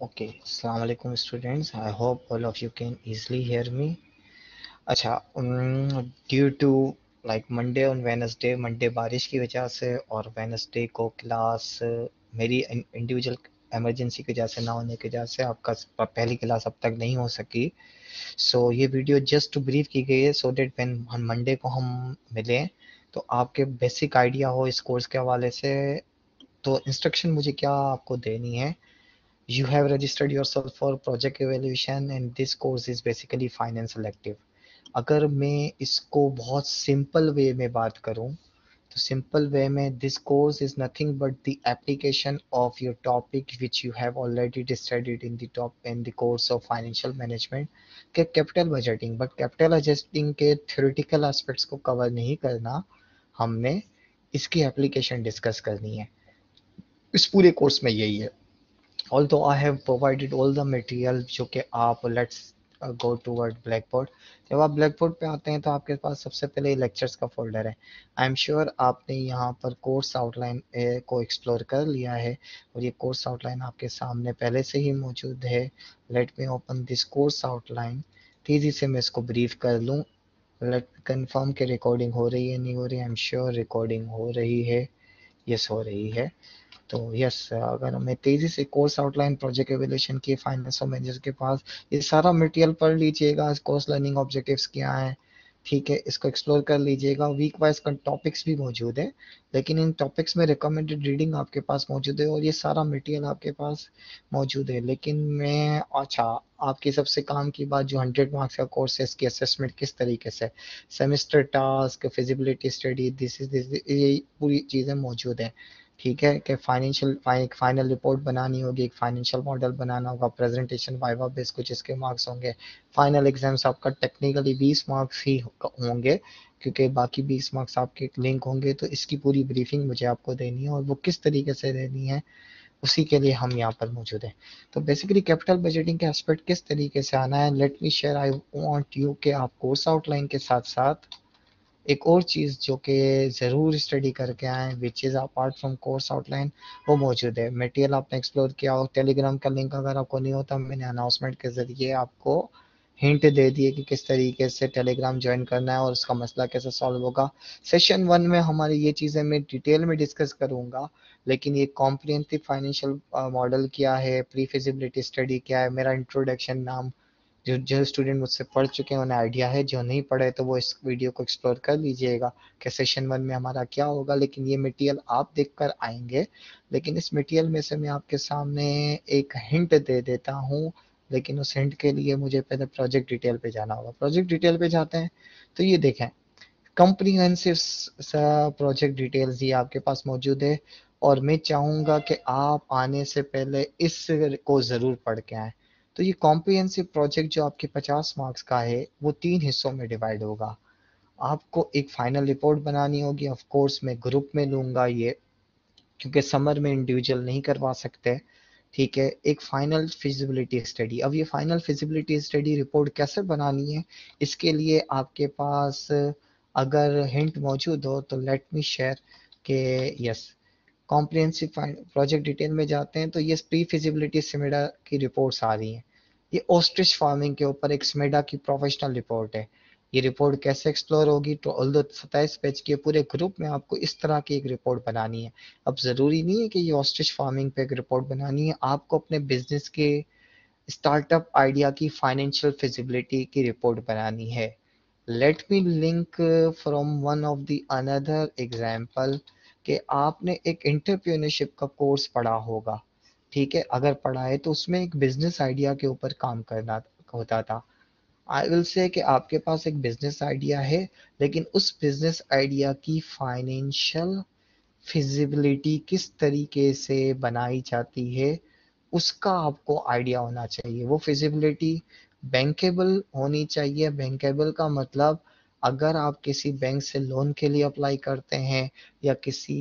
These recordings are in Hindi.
Okay, Assalamu alaikum students. I hope all of you can easily hear me. अच्छा due to like Monday Monday Wednesday Monday बारिश की वजह से और Wednesday को क्लास मेरी इंडिविजुअल एमरजेंसी की वजह से ना होने की वजह से आपका पहली क्लास अब तक नहीं हो सकी सो so, ये वीडियो जस्ट टू ब्रीफ की गई है सो डेट व्हेन मंडे को हम मिलें तो आपके बेसिक आइडिया हो इस कोर्स के हवाले से तो इंस्ट्रक्शन मुझे क्या आपको देनी है you have registered yourself for project evaluation and this course is basically finance elective. अगर मैं इसको बहुत सिंपल वे में बात करूँ तो सिंपल वे में this course is nothing but the application of your topic which you have already studied in the top in the course of financial management के capital budgeting but capital budgeting के थ्योरेटिकल एस्पेक्ट्स को कवर नहीं करना, हमने इसकी एप्लीकेशन डिस्कस करनी है। इस पूरे कोर्स में यही है। Although I have provided all the material जो कि आप let's uh, go toward blackboard. जब आप ब्लैक बोर्ड पे आते हैं तो आपके पास सबसे पहले लेक्चर्स का फोल्डर है। आई एम श्योर आपने यहाँ पर कोर्स आउटलाइन को एक्सप्लोर कर लिया है और ये कोर्स आउटलाइन आपके सामने पहले से ही मौजूद है। Let me open this course outline तेज़ी से मैं इसको ब्रीफ कर लूँ। लेट कंफर्म के रिकॉर्डिंग हो रही है नहीं हो रही आई एम श्योर रिकॉर्डिंग हो रही है। यस हो रही है। तो यस अगर हमें तेज़ी से कोर्स आउटलाइन प्रोजेक्ट एवेल्यूशन की फाइनेंस मैनेजर के पास, ये सारा मटेरियल पढ़ लीजिएगा कोर्स लर्निंग ऑब्जेक्टिव्स क्या हैं, ठीक है, इसको एक्सप्लोर कर लीजिएगा वीक वाइज टॉपिक्स भी मौजूद है, लेकिन इन टॉपिक्स में रिकमेंडेड रीडिंग आपके पास मौजूद है और ये सारा मटेरियल आपके पास मौजूद है, लेकिन मैं अच्छा आपकी सबसे काम की बात जो हंड्रेड मार्क्स का कोर्स है, इसकी असेसमेंट किस तरीके से semester task feasibility study this is this ये पूरी चीज़ें मौजूद हैं। ठीक है कि फाइनेंशियल एक फाइनल रिपोर्ट बनानी होगी, एक फाइनेंशियल मॉडल बनाना होगा प्रेजेंटेशन वाइवा बेस कुछ इसके मार्क्स होंगे। फाइनल एग्ज़ाम्स आपका टेक्निकली 20 मार्क्स ही होंगे, क्योंकि बाकी 20 मार्क्स आपके लिंक होंगे तो इसकी पूरी ब्रीफिंग मुझे आपको देनी है और वो किस तरीके से देनी है, उसी के लिए हम यहाँ पर मौजूद हैं। तो बेसिकली कैपिटल बजटिंग के एस्पेक्ट किस तरीके से आना है let me share I want you के आप कोर्स आउटलाइन के साथ साथ एक और चीज़ जो कि ज़रूर स्टडी करके आए which is apart from course outline वो मौजूद है। मटेरियल आपने एक्सप्लोर किया हो टेलीग्राम का लिंक अगर आपको नहीं होता, मैंने अनाउंसमेंट के ज़रिए आपको हिंट दे दिए कि किस तरीके से टेलीग्राम ज्वाइन करना है और उसका मसला कैसे सॉल्व होगा। सेशन वन में हमारी ये चीज़ें मैं डिटेल में डिस्कस करूँगा, लेकिन ये कॉम्प्रिहेंसिव फाइनेंशियल मॉडल क्या है प्री फिजिबिलिटी स्टडी क्या है, मेरा इंट्रोडक्शन नाम जो जो स्टूडेंट मुझसे पढ़ चुके हैं, उन्हें आइडिया है, जो नहीं पढ़े तो वो इस वीडियो को एक्सप्लोर कर लीजिएगा कि सेशन वन में हमारा क्या होगा। लेकिन ये मटेरियल आप देख कर आएँगे। लेकिन इस मटेरियल में से मैं आपके सामने एक हिंट दे देता हूँ। लेकिन उस हिंट के लिए मुझे पहले प्रोजेक्ट डिटेल पे जाना होगा। प्रोजेक्ट डिटेल पे जाते हैं तो ये देखें। कंप्रीहेंसिव प्रोजेक्ट डिटेल्स ये आपके पास मौजूद है। और मैं चाहूँगा कि आप आने से पहले इस को ज़रूर पढ़ के आएँ। तो ये कॉम्प्रिहेंसिव प्रोजेक्ट जो आपके 50 मार्क्स का है, वो तीन हिस्सों में डिवाइड होगा। आपको एक फाइनल रिपोर्ट बनानी होगी ऑफ़ कोर्स मैं ग्रुप में लूँगा ये, क्योंकि समर में इंडिविजुअल नहीं करवा सकते। ठीक है, एक फाइनल फिजिबिलिटी स्टडी अब ये फाइनल फिजिबिलिटी स्टडी रिपोर्ट कैसे बनानी है? इसके लिए आपके पास अगर हिंट मौजूद हो तो लेट मी शेयर के यस कॉम्प्रिहेंसिव प्रोजेक्ट डिटेल में जाते हैं तो ये प्री फिजिबिलिटी सिमेडा की रिपोर्ट्स आ रही हैं। ये ऑस्ट्रिच फ़ार्मिंग के ऊपर एक स्मेडा की प्रोफेशनल रिपोर्ट है। ये रिपोर्ट कैसे एक्सप्लोर होगी? तो ऑल पेज के पूरे ग्रुप में आपको इस तरह की एक रिपोर्ट बनानी है। अब ज़रूरी नहीं है कि ये ऑस्ट्रिच फ़ार्मिंग पे एक रिपोर्ट बनानी है। आपको अपने बिज़नेस के स्टार्टअप आइडिया की फाइनेंशियल फिजिबिलिटी की रिपोर्ट बनानी है। Let me link from one of the another example कि आपने एक इंटरप्रीनरशिप का कोर्स पढ़ा होगा। ठीक है, अगर पढ़ा है तो उसमें एक बिज़नेस आइडिया के ऊपर काम करना होता था। आई विल से कि आपके पास एक बिज़नेस आइडिया है, लेकिन उस बिज़नेस आइडिया की फाइनेंशियल फिजिबिलिटी किस तरीके से बनाई जाती है, उसका आपको आइडिया होना चाहिए। वो फिजिबिलिटी बैंकेबल होनी चाहिए। बैंकेबल का मतलब अगर आप किसी बैंक से लोन के लिए अप्लाई करते हैं या किसी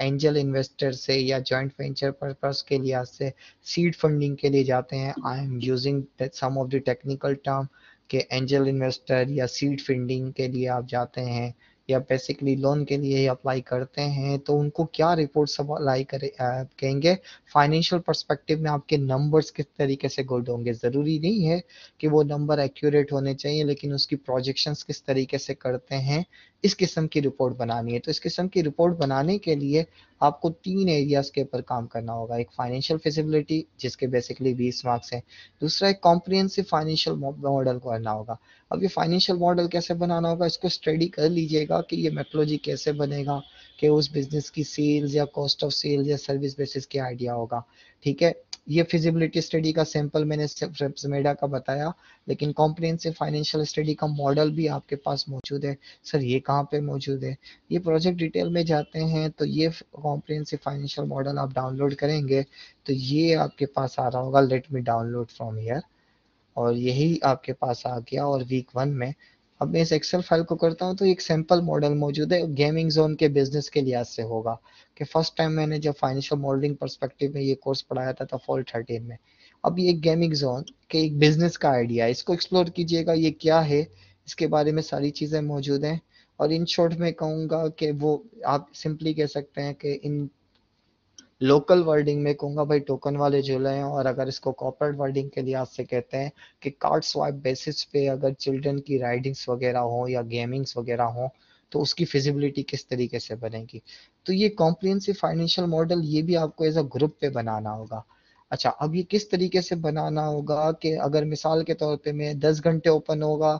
एंजल इन्वेस्टर से या जॉइंट वेंचर पर्पस के लिए से सीड फंडिंग के लिए जाते हैं I am using some of the technical term के एंजल इन्वेस्टर या सीड फंडिंग के लिए आप जाते हैं। या बेसिकली लोन के लिए अप्लाई करते हैं तो उनको क्या रिपोर्ट अप्लाई करे कहेंगे? फाइनेंशियल परस्पेक्टिव में आपके नंबर्स किस तरीके से गुड होंगे? ज़रूरी नहीं है कि वो नंबर एक्यूरेट होने चाहिए, लेकिन उसकी प्रोजेक्शंस किस तरीके से करते हैं इस किस्म की रिपोर्ट बनानी है। तो इस किस्म की रिपोर्ट बनाने के लिए आपको तीन एरियाज़ के ऊपर काम करना होगा। एक फाइनेंशियल फिजिबिलिटी जिसके बेसिकली 20 मार्क्स हैं। दूसरा एक कॉम्प्रिहेंसिव फाइनेंशियल मॉडल करना होगा। अब ये फाइनेंशियल मॉडल कैसे बनाना होगा? इसको स्टडी कर लीजिएगा कि ये मेट्रोलॉजी कैसे बनेगा, कि उस बिज़नेस की सेल्स या कॉस्ट ऑफ़ सेल्स या सर्विस बेसिस के आइडिया होगा। ठीक है? ये फिजिबिलिटी स्टडी का सैंपल मैंने रेप्समेडा का बताया, लेकिन कॉम्प्रिहेंसिव फाइनेंशियल स्टडी का मॉडल भी आपके पास मौजूद है। सर, ये कहाँ पे मौजूद है? ये प्रोजेक्ट डिटेल में जाते हैं तो ये कॉम्प्रिहेंसिव फाइनेंशियल मॉडल आप डाउनलोड करेंगे तो ये आपके पास आ रहा होगा let me download from here और यही आपके पास आ गया, और वीक वन में अब मैं इस एक्सेल फ़ाइल को करता हूँ तो एक सैंपल मॉडल मौजूद है गेमिंग जोन के बिज़नेस के लिहाज से होगा। कि फ़र्स्ट टाइम मैंने जब फाइनेंशियल मॉडलिंग परस्पेक्टिव में ये कोर्स पढ़ाया था तो फॉल थर्टीन में। अब ये गेमिंग जोन के एक बिज़नेस का आइडिया है। इसको एक्सप्लोर कीजिएगा, ये क्या है? इसके बारे में सारी चीज़ें मौजूद हैं। और इन शॉर्ट में कहूँगा कि वो आप सिंपली कह सकते हैं कि इन लोकल वर्डिंग में कहूँगा भाई टोकन वाले झूले हैं और अगर इसको कॉर्पोरेट वर्डिंग के लिहाज से कहते हैं कि कार्ड स्वाइप बेसिस पे अगर चिल्ड्रन की राइडिंग्स वगैरह हो या गेमिंग्स वगैरह हो तो उसकी फिजिबिलिटी किस तरीके से बनेगी? तो ये कॉम्प्रिहेंसिव फाइनेंशियल मॉडल ये भी आपको एज अ ग्रुप पे बनाना होगा। अच्छा अब ये किस तरीके से बनाना होगा कि अगर मिसाल के तौर पे मैं दस घंटे ओपन होगा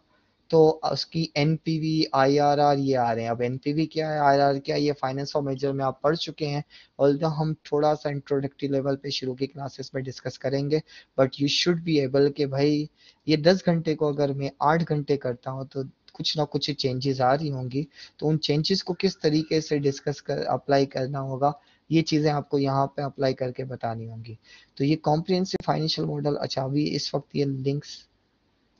तो उसकी एनपीवी आईआरआर ये आ रहे हैं। अब एनपीवी क्या है? आईआरआर क्या है? ये फाइनेंस और मेजर में आप पढ़ चुके हैं। और हम थोड़ा सा इंट्रोडक्टरी लेवल पे शुरू की क्लासेस में डिस्कस करेंगे but you should be able कि भाई, ये दस घंटे को अगर मैं आठ घंटे करता हूँ तो कुछ ना कुछ चेंजेस आ रही होंगी। तो उन चेंजेस को किस तरीके से डिस्कस कर अप्लाई करना होगा, ये चीज़ें आपको यहाँ पे अप्लाई करके बतानी होंगी। तो ये कॉम्प्रिहेंसिव फाइनेंशियल मॉडल अच्छा अभी इस वक्त ये लिंक्स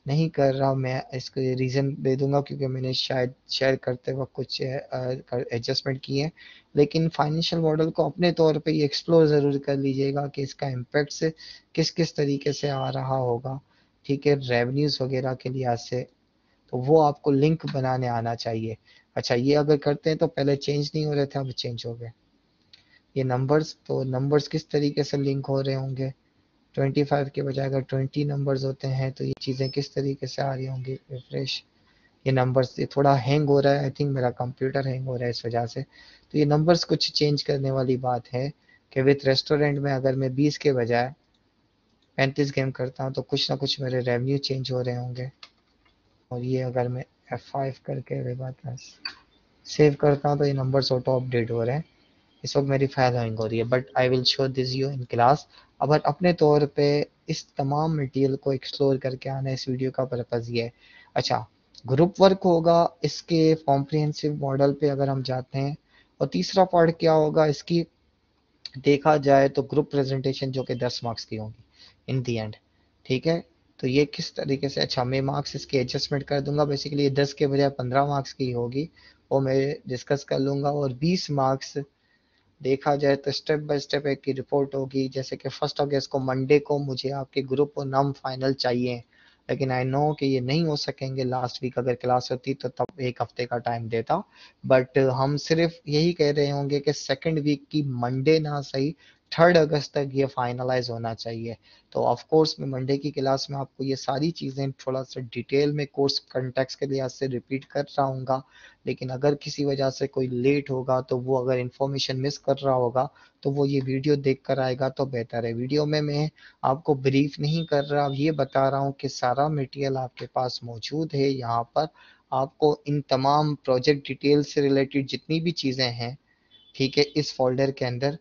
नहीं कर रहा मैं इसको रीज़न दे दूँगा क्योंकि मैंने शायद शेयर करते वक्त कुछ एडजस्टमेंट किए हैं। लेकिन फाइनेंशियल मॉडल को अपने तौर पे ये एक्सप्लोर ज़रूर कर लीजिएगा कि इसका इम्पेक्ट से किस किस तरीके से आ रहा होगा। ठीक है रेवन्यूज़ वगैरह के लिहाज से तो वो आपको लिंक बनाने आना चाहिए। अच्छा ये अगर करते हैं तो पहले चेंज नहीं हो रहे थे, अब चेंज हो गए। ये नंबर्स तो नंबर्स किस तरीके से लिंक हो रहे होंगे? 25 के बजाय अगर 20 नंबर्स होते हैं तो ये चीज़ें किस तरीके से आ रही होंगी? रिफ्रेश ये नंबर्स ये थोड़ा हैंग हो रहा है आई थिंक मेरा कंप्यूटर हैंग हो रहा है इस वजह से। तो ये नंबर्स कुछ चेंज करने वाली बात है कि विथ रेस्टोरेंट में अगर मैं 20 के बजाय 35 गेम करता हूँ तो कुछ ना कुछ मेरे रेवेन्यू चेंज हो रहे होंगे। और ये अगर मैं F5 करके सेव करता हूँ तो ये नंबर्स ऑटो अपडेट हो रहे हैं। इस वक्त मेरी फ़ाइल हैंग हो रही है but I will show this you in class अब अपने तौर पे इस तमाम मटेरियल को एक्सप्लोर करके आना इस वीडियो का पर्पज़ ये है। अच्छा ग्रुप वर्क होगा, इसके कॉम्प्रिहेंसिव मॉडल पे अगर हम जाते हैं, और तीसरा पार्ट क्या होगा, इसकी देखा जाए तो ग्रुप प्रेजेंटेशन जो कि दस मार्क्स की होगी इन दी एंड ठीक है? तो ये किस तरीके से अच्छा मैं मार्क्स इसके एडजस्टमेंट कर दूँगा बेसिकली दस के बजाय पंद्रह मार्क्स की होगी वो मैं डिस्कस कर लूँगा, और बीस मार्क्स देखा जाए तो स्टेप बाय स्टेप एक की रिपोर्ट होगी। जैसे कि फ़र्स्ट अगस्त को मंडे को मुझे आपके ग्रुप और नाम फाइनल चाहिए। लेकिन आई नो कि ये नहीं हो सकेंगे लास्ट वीक अगर क्लास होती तो तब एक हफ़्ते का टाइम देता। बट हम सिर्फ़ यही कह रहे होंगे कि सेकंड वीक की मंडे ना सही। थर्ड अगस्त तक ये फाइनलाइज होना चाहिए। तो ऑफ़ कोर्स मैं मंडे की क्लास में आपको ये सारी चीज़ें थोड़ा सा डिटेल में कोर्स कंटेक्स के लिहाज से रिपीट कर रहा हूँ लेकिन अगर किसी वजह से कोई लेट होगा तो वो अगर इन्फॉर्मेशन मिस कर रहा होगा तो वो ये वीडियो देख कर आएगा तो बेहतर है। वीडियो में मैं आपको ब्रीफ नहीं कर रहा ये बता रहा हूँ कि सारा मटेरियल आपके पास मौजूद है। यहाँ पर आपको इन तमाम प्रोजेक्ट डिटेल से रिलेटेड जितनी भी चीज़ें हैं, ठीक है, इस फोल्डर के अंदर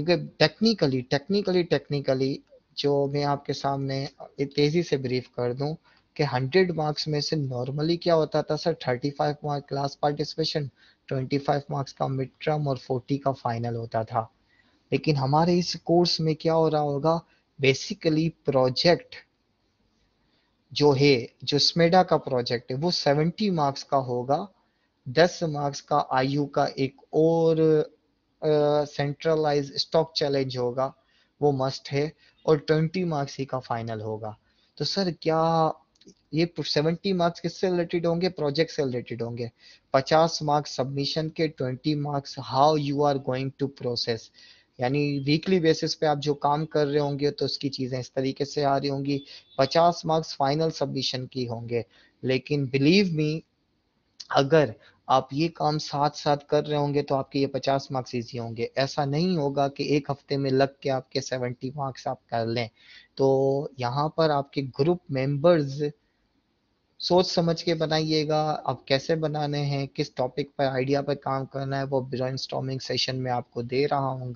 क्योंकि टेक्निकली टेक्निकली टेक्निकली जो मैं आपके सामने तेज़ी से ब्रीफ कर दूँ कि 100 मार्क्स में से नॉर्मली क्या होता था sir 35 marks class participation 25 marks का मिड टर्म और 40 का फाइनल होता था। लेकिन हमारे इस कोर्स में क्या हो रहा होगा? बेसिकली प्रोजेक्ट जो है, जो स्मेडा का प्रोजेक्ट है, वो 70 मार्क्स का होगा। 10 मार्क्स का आयु का एक और सेंट्रलाइज स्टॉक चैलेंज होगा, वो मस्ट है, और ट्वेंटी मार्क्स ही का फाइनल होगा। तो सर क्या ये सेवेंटी मार्क्स किससे रिलेटेड होंगे? प्रोजेक्ट से रिलेटेड होंगे। पचास मार्क्स सबमिशन के twenty marks how you are going to process यानी वीकली बेसिस पे आप जो काम कर रहे होंगे तो उसकी चीज़ें इस तरीके से आ रही होंगी। पचास मार्क्स फाइनल सबमिशन की होंगे। लेकिन बिलीव मी अगर आप ये काम साथ साथ कर रहे होंगे तो आपके ये पचास मार्क्स इजी होंगे। ऐसा नहीं होगा कि एक हफ़्ते में लग के आपके सेवेंटी मार्क्स आप कर लें। तो यहाँ पर आपके ग्रुप मेंबर्स सोच समझ के बनाइएगा, आप कैसे बनाने हैं, किस टॉपिक पर आइडिया पर काम करना है, वो ब्रेन सेशन में आपको दे रहा हूँ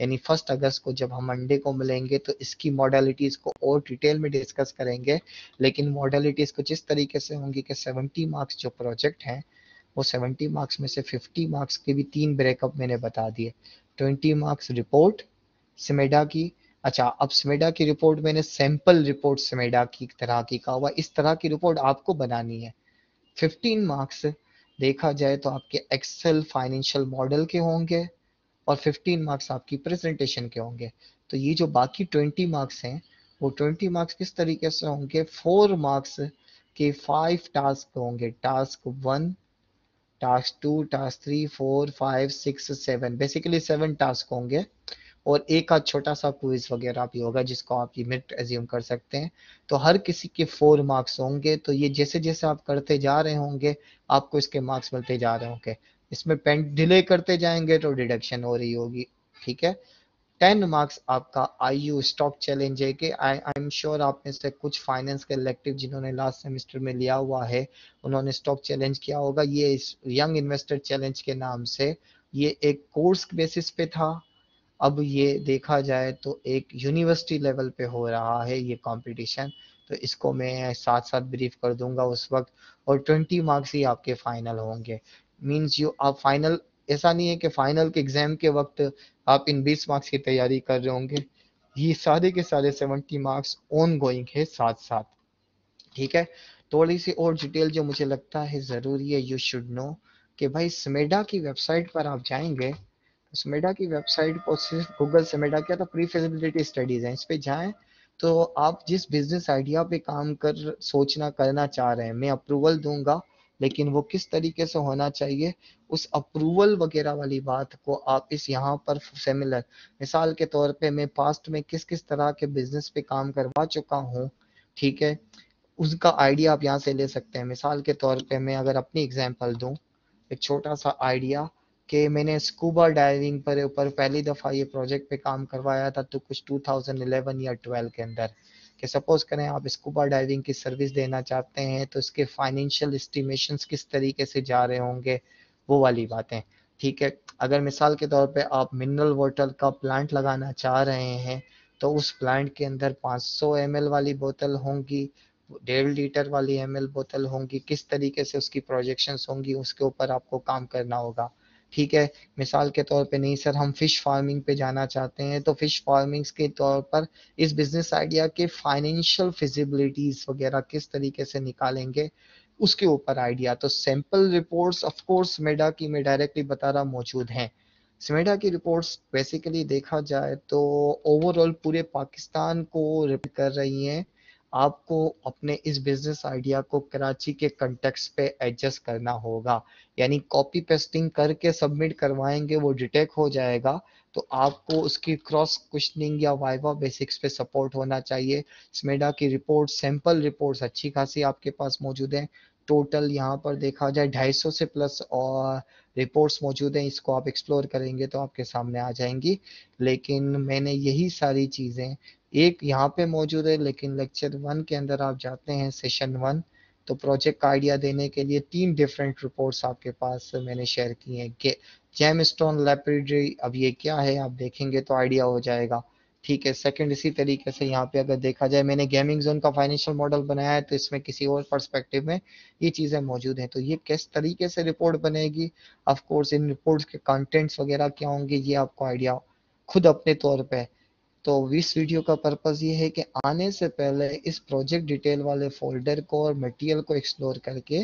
यानी फ़र्स्ट अगस्त को जब हम मंडे को मिलेंगे तो इसकी मॉडलिटीज़ को और डिटेल में डिस्कस करेंगे। लेकिन मॉडलिटीज़ कुछ इस तरीके से होंगी कि 70 मार्क्स जो प्रोजेक्ट हैं वो 70 मार्क्स में से 50 मार्क्स के भी तीन ब्रेकअप मैंने बता दिए। 20 मार्क्स रिपोर्ट सिमेडा की। अच्छा अब स्मेडा की रिपोर्ट मैंने सैंपल रिपोर्ट स्मेडा की तरह की कहा हुआ। इस तरह की रिपोर्ट आपको बनानी है। 15 मार्क्स देखा जाए तो आपके एक्सेल फाइनेंशियल मॉडल के होंगे और 15 मार्क्स आपकी प्रेजेंटेशन के होंगे। तो ये जो बाकी 20 मार्क्स हैं, वो 20 मार्क्स किस तरीके से होंगे? फोर मार्क्स के फाइव टास्क होंगे। Task one task two, task three, four, five, six, seven. Basically seven task होंगे और एक आध छोटा सा क्विज वगैरह भी होगा जिसको आप लिमिट एज्यूम कर सकते हैं। तो हर किसी के फोर मार्क्स होंगे। तो ये जैसे जैसे आप करते जा रहे होंगे, आपको इसके मार्क्स मिलते जा रहे होंगे। इसमें पेंट डिले करते जाएँगे तो डिडक्शन हो रही होगी। ठीक है? टेन मार्क्स आपका आई यू स्टॉक चैलेंज है कि आई आई एम श्योर आप में से कुछ फाइनेंस के इलेक्टिव जिन्होंने लास्ट सेमेस्टर में लिया हुआ है, उन्होंने स्टॉक चैलेंज किया होगा। ये इस यंग इन्वेस्टर चैलेंज के नाम से ये एक कोर्स बेसिस पे था। अब ये देखा जाए तो एक यूनिवर्सिटी लेवल पे हो रहा है ये कंपटीशन तो इसको मैं साथ साथ ब्रीफ कर दूँगा उस वक्त और ट्वेंटी मार्क्स ही आपके फाइनल होंगे। मींस यू आप फाइनल ऐसा नहीं है कि फाइनल के एग्ज़ाम के वक्त आप इन बीस मार्क्स की तैयारी कर रहे होंगे। ये सारे के सारे सेवेंटी मार्क्स ऑन गोइंग है साथ साथ ठीक है? थोड़ी सी और डिटेल जो मुझे लगता है ज़रूरी है यू शुड नो कि भाई समेडा की वेबसाइट पर आप जाएँगे समेडा की वेबसाइट को सिर्फ़ गूगल समेडा क्या था? प्री फिजिबिलिटी स्टडीज़ है। इस पे जाएँ तो आप जिस बिज़नेस आइडिया पे काम कर, सोचना, करना चाह रहे हैं, मैं अप्रूवल दूँगा। लेकिन वो किस तरीके से होना चाहिए, उस अप्रूवल वगैरह वाली बात को आप इस यहाँ पर सिमिलर मिसाल के तौर पे मैं पास्ट में किस किस तरह के बिज़नेस पे काम करवा चुका हूँ, ठीक है? उसका आइडिया आप यहाँ से ले सकते हैं। मिसाल के तौर पे मैं अगर अपनी एग्जांपल दूँ, एक छोटा सा आइडिया कि मैंने स्कूबा डाइविंग पर ऊपर पहली दफ़ा ये प्रोजेक्ट पे काम करवाया था तो कुछ 2011 या 12 के अंदर। कि सपोज़ करें आप स्कूबा डाइविंग की सर्विस देना चाहते हैं तो इसके फाइनेंशियल एस्टिमेशन किस तरीके से जा रहे होंगे, वो वाली बातें। ठीक है, अगर मिसाल के तौर पे आप मिनरल वाटर का प्लांट लगाना चाह रहे हैं तो उस प्लांट के अंदर 500 ml वाली बोतल होंगी, डेढ़ लीटर वाली एमएल बोतल होंगी, किस तरीके से उसकी प्रोजेक्शंस होंगी, उसके ऊपर आपको काम करना होगा। ठीक है, मिसाल के तौर पे नहीं, सर, हम फ़िश फ़ार्मिंग पे जाना चाहते हैं तो फ़िश फार्मिंग्स के तौर पर इस बिज़नेस आइडिया के फाइनेंशियल फिजिबिलिटीज वगैरह किस तरीके से निकालेंगे, उसके ऊपर आइडिया तो सैंपल रिपोर्ट्स ऑफ़ कोर्स मेडा की मैं डायरेक्टली बता रहा मौजूद हैं। स्मेडा की रिपोर्ट्स बेसिकली देखा जाए तो ओवरऑल पूरे पाकिस्तान को रिपोर्ट कर रही हैं। आपको अपने इस बिज़नेस आइडिया को कराची के कंटेक्स पे एडजस्ट करना होगा। यानी कॉपी पेस्टिंग करके सबमिट करवाएँगे, वो डिटेक्ट हो जाएगा। तो आपको उसकी क्रॉस क्वेश्चनिंग या वाइवा बेसिक्स पे सपोर्ट होना चाहिए। स्मेडा की रिपोर्ट सैंपल रिपोर्ट्स अच्छी खासी आपके पास मौजूद हैं। टोटल यहाँ पर देखा जाए 250 से प्लस और रिपोर्ट्स मौजूद हैं। इसको आप एक्सप्लोर करेंगे तो आपके सामने आ जाएँगी। लेकिन मैंने यही सारी चीज़ें एक यहाँ पे मौजूद है, लेकिन लेक्चर वन के अंदर आप जाते हैं सेशन वन तो प्रोजेक्ट का आइडिया देने के लिए तीन डिफरेंट रिपोर्ट्स आपके पास मैंने शेयर की हैं। जैम स्टोन लेपरेटरी अब ये क्या है, आप देखेंगे तो आइडिया हो जाएगा। ठीक है सेकंड इसी तरीके से यहाँ पे अगर देखा जाए, मैंने गेमिंग जोन का फाइनेंशियल मॉडल बनाया है तो इसमें किसी और पर्सपेक्टिव में ये चीज़ें मौजूद हैं। तो ये किस तरीके से रिपोर्ट बनेगी? ऑफ़ कोर्स इन रिपोर्ट्स के कंटेंट्स वगैरह क्या होंगे, ये आपको आइडिया खुद अपने तौर पे तो इस वीडियो का पर्पज़ ये है कि आने से पहले इस प्रोजेक्ट डिटेल वाले फोल्डर को और मटेरियल को एक्सप्लोर करके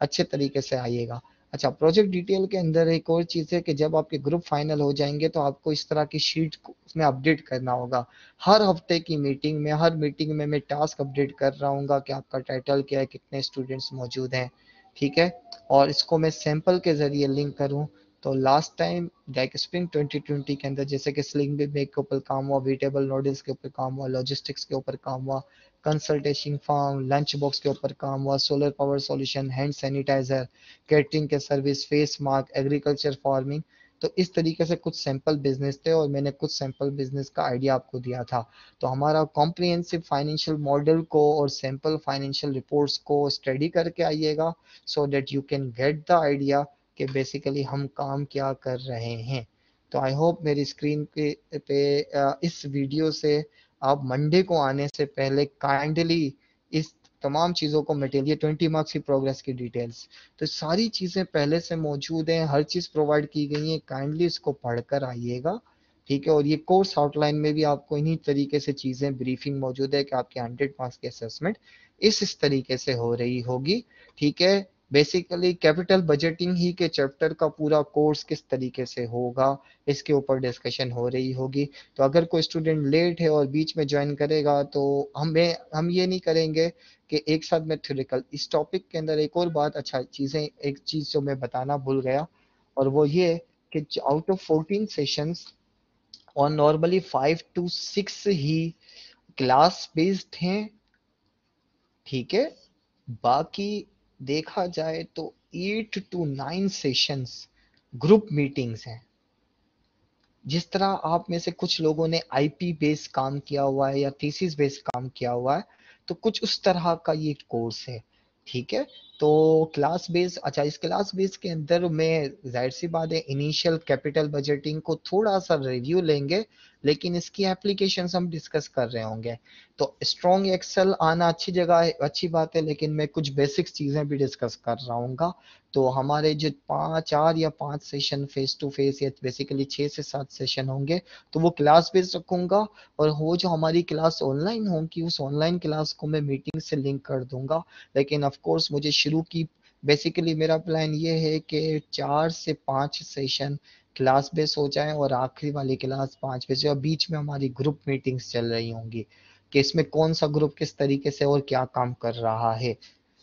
अच्छे तरीके से आइएगा। अच्छा प्रोजेक्ट डिटेल के अंदर एक और चीज़ है कि जब आपके ग्रुप फाइनल हो जाएँगे तो आपको इस तरह की शीट उसमें अपडेट करना होगा। हर हफ़्ते की मीटिंग में, हर मीटिंग में मैं टास्क अपडेट कर रहा हूँ कि आपका टाइटल क्या है, कितने स्टूडेंट्स मौजूद हैं, ठीक है? और इसको मैं सैंपल के ज़रिए लिंक करूँ। तो लास्ट टाइम लाइक स्प्रिंग 2020 के अंदर, जैसे कि स्लिंग बेक के ऊपर काम हुआ वीटेबल नोडल्स के ऊपर काम हुआ लॉजिस्टिक्स के ऊपर काम हुआ कंसल्टेशन फॉर्म लंच बॉक्स के ऊपर काम हुआ solar power solution hand sanitiser catering के service face mark agriculture farming तो इस तरीके से कुछ सैंपल बिज़नेस थे और मैंने कुछ सैंपल बिज़नेस का आइडिया आपको दिया था। तो हमारा कॉम्प्रिहेंसिव फाइनेंशियल मॉडल को और सैंपल फाइनेंशियल रिपोर्ट्स को स्टडी करके आइएगा so that you can get the idea कि बेसिकली हम काम क्या कर रहे हैं। तो आई होप मेरी स्क्रीन पे, पे इस वीडियो से आप मंडे को आने से पहले काइंडली इस तमाम चीज़ों को मटेरियल ट्वेंटी मार्क्स की प्रोग्रेस की डिटेल्स तो सारी चीज़ें पहले से मौजूद हैं हर चीज़ प्रोवाइड की गई है काइंडली इसको पढ़कर आइएगा ठीक है? और ये कोर्स आउटलाइन में भी आपको इन्हीं तरीके से चीज़ें ब्रीफिंग मौजूद है कि आपके हंड्रेड मार्क्स की असेसमेंट इस इस तरीके से हो रही होगी ठीक है? बेसिकली कैपिटल बजटिंग ही के चैप्टर का पूरा कोर्स किस तरीके से होगा, इसके ऊपर डिस्कशन हो रही होगी। तो अगर कोई स्टूडेंट लेट है और बीच में ज्वाइन करेगा तो हमें, हम ये नहीं करेंगे कि एक साथ में थ्योरिकल इस टॉपिक के अंदर एक और बात अच्छा चीज़ें, एक चीज़ जो मैं बताना भूल गया, और वो ये कि आउट ऑफ़ फोर्टीन सेशंस और नॉर्मली फाइव टू सिक्स ही क्लास बेस्ड हैं, ठीक है? बाकी देखा जाए तो eight to nine sessions group meetings हैं। जिस तरह आप में से कुछ लोगों ने आईपी बेस्ड काम किया हुआ है या थीसिस बेस्ड काम किया हुआ है तो कुछ उस तरह का ये कोर्स है, ठीक है? तो क्लास बेस अच्छा इस क्लास बेस के अंदर में ज़ाहिर सी बात है इनिशियल कैपिटल बजटिंग को थोड़ा सा रिव्यू लेंगे, लेकिन इसकी एप्लीकेशन हम डिस्कस कर रहे होंगे। तो स्ट्रॉन्ग एक्सेल आना अच्छी जगह है, अच्छी बात है, लेकिन मैं कुछ बेसिक्स चीज़ें भी डिस्कस कर रहा हूँ तो हमारे जो पाँच, चार या पाँच सेशन फेस टू फेस या बेसिकली छः से सात सेशन होंगे तो वो क्लास बेस्ड रखूँगा और वो जो हमारी क्लास ऑनलाइन होंगी, उस ऑनलाइन क्लास को मैं मीटिंग से लिंक कर दूँगा। लेकिन ऑफकोर्स मुझे शुरू की। बेसिकली मेरा प्लान ये है कि चार से पाँच सेशन क्लास बेस हो जाए और आखिरी वाली क्लास पाँच बजे और बीच में हमारी ग्रुप मीटिंग्स चल रही होंगी कि इसमें कौन सा ग्रुप किस तरीके से और क्या काम कर रहा है।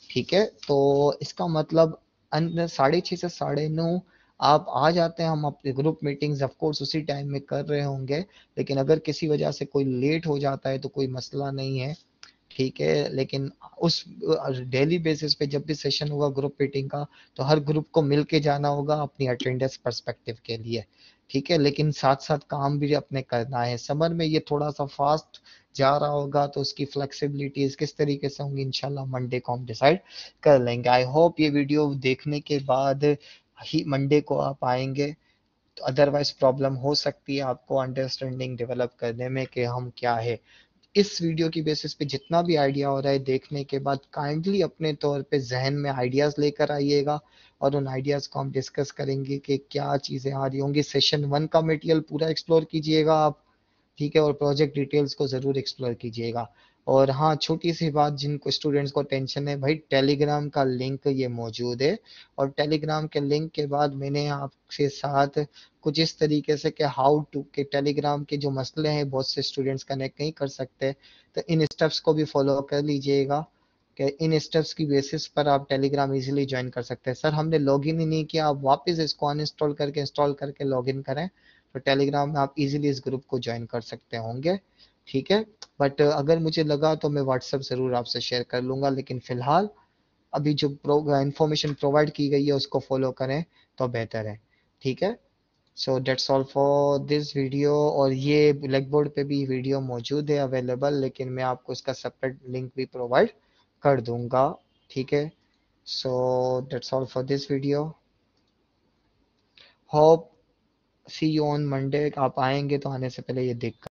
ठीक है? तो इसका मतलब साढ़े छः से साढ़े नौ आप आ जाते हैं, हम अपने ग्रुप मीटिंग्स ऑफ़ कोर्स उसी टाइम में कर रहे होंगे, लेकिन अगर किसी वजह से कोई लेट हो जाता है तो कोई मसला नहीं है। ठीक है, लेकिन उस डेली बेसिस पे जब भी सेशन होगा ग्रुप मीटिंग का तो हर ग्रुप को मिल के जाना होगा अपनी अटेंडेंस परस्पेक्टिव के लिए, ठीक है? लेकिन साथ साथ काम भी अपने करना है। समर में ये थोड़ा सा फास्ट जा रहा होगा तो उसकी फ्लेक्सिबिलिटीज किस तरीके से होंगी इनशाला मंडे को हम डिसाइड कर लेंगे। आई होप ये वीडियो देखने के बाद ही मंडे को आप आएँगे तो अदरवाइज़ प्रॉब्लम हो सकती है आपको अंडरस्टैंडिंग डेवलप करने में कि हम क्या है। इस वीडियो की बेसिस पे जितना भी आइडिया हो रहा है देखने के बाद काइंडली अपने तौर पे जहन में आइडियाज़ लेकर आइएगा और उन आइडियाज़ को हम डिस्कस करेंगे कि क्या चीज़ें आ रही होंगी। सेशन वन का मटेरियल पूरा एक्सप्लोर कीजिएगा आप, ठीक है? और प्रोजेक्ट डिटेल्स को ज़रूर एक्सप्लोर कीजिएगा। और हाँ छोटी सी बात, जिनको स्टूडेंट्स को टेंशन है, भाई टेलीग्राम का लिंक ये मौजूद है और टेलीग्राम के लिंक के बाद मैंने आपके साथ कुछ इस तरीके से कि हाउ टू के टेलीग्राम के जो मसले हैं, बहुत से स्टूडेंट्स कनेक्ट नहीं कर सकते। तो इन स्टेप्स को भी फॉलो कर लीजिएगा कि इन स्टेप्स की बेसिस पर आप टेलीग्राम इजीली ज्वाइन कर सकते हैं। सर हमने लॉगिन ही नहीं किया, आप वापस इसको अनइंस्टॉल करके इंस्टॉल करके लॉगिन करें तो टेलीग्राम में आप इजीली इस ग्रुप को ज्वाइन कर सकते होंगे। ठीक है? बट अगर मुझे लगा तो मैं व्हाट्सएप ज़रूर आपसे शेयर कर लूँगा, लेकिन फ़िलहाल अभी जो इंफॉर्मेशन प्रोवाइड की गई है, उसको फॉलो करें तो बेहतर है। ठीक है? So that's all for this video और ये ब्लैक बोर्ड पे भी वीडियो मौजूद है अवेलेबल लेकिन मैं आपको इसका सेपरेट लिंक भी प्रोवाइड कर दूँगा। ठीक है? So that's all for this video hope see you on Monday आप आएँगे तो आने से पहले ये देख